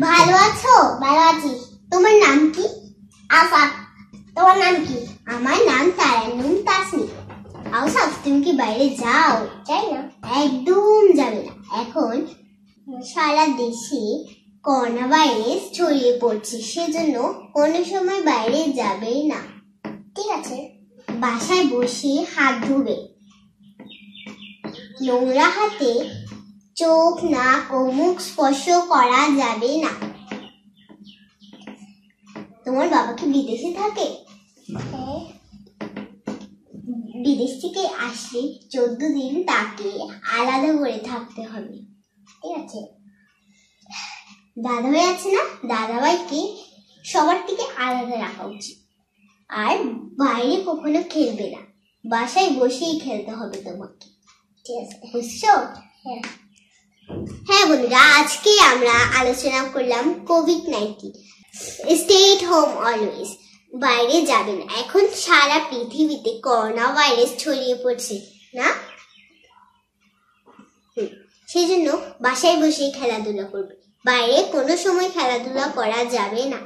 ভালো আছো? ভালো আছি। তোমার নাম কি? আফাক তোমার নাম কি? আমার নাম তারানুম তাসনি আউসাফ তুমি কি বাইরে যাও? যাই না। একদম যাবে না। এখন সারা দেশে করোনা ভাইরাস ছড়িয়ে পড়ছে সেজন্য কোনো সময় বাইরে যাবে না। ঠিক আছে? বাসায় বসে হাত ধুবে। নোংরা হাতে চোখ নাক ও মুখ স্পর্শ করা যাবে না। তোমার বাবা কি বিদেশে থাকে। বিদেশ থেকে আসলে চোদ্দ দিন তাকে আলাদা করে থাকতে হবে। ঠিক আছে? দাদাভাই আছে না? দাদাভাইকে সবার থেকে আলাদা রাখা উচিত। আর বাইরে কখনো খেলবে না। বাসায় বসেই খেলতে হবে তোমাকে। ঠিক আছে? বুঝছ? হ্যাঁ। বন্ধুরা আজকে আমরা আলোচনা করলাম কোভিড নাইন্টিন হোম অলওয়েজ বাইরে যাবে না এখন সারা পৃথিবীতে করোনা ভাইরাস ছড়িয়ে পড়ছে, না? সেই জন্য বাসায় বসেই খেলাধুলা করবে। বাইরে কোনো সময় খেলাধুলা করা যাবে না।